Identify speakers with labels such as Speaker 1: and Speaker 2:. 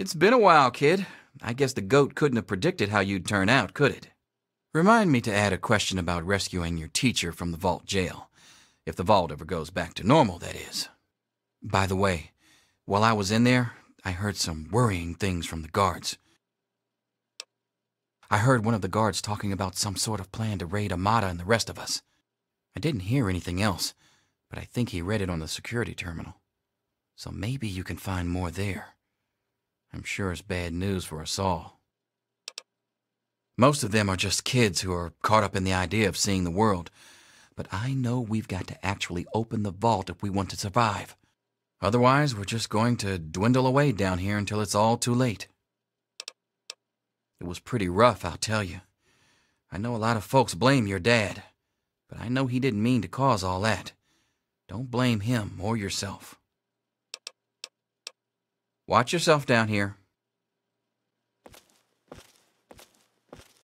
Speaker 1: It's been a while, kid. I guess the goat couldn't have predicted how you'd turn out, could it? Remind me to add a question about rescuing your teacher from the vault jail. If the vault ever goes back to normal, that is. By the way, while I was in there, I heard some worrying things from the guards. I heard one of the guards talking about some sort of plan to raid Amata and the rest of us. I didn't hear anything else, but I think he read it on the security terminal. So maybe you can find more there. I'm sure it's bad news for us all. Most of them are just kids who are caught up in the idea of seeing the world, but I know we've got to actually open the vault if we want to survive. Otherwise, we're just going to dwindle away down here until it's all too late. It was pretty rough, I'll tell you. I know a lot of folks blame your dad, but I know he didn't mean to cause all that. Don't blame him or yourself. Watch yourself down here.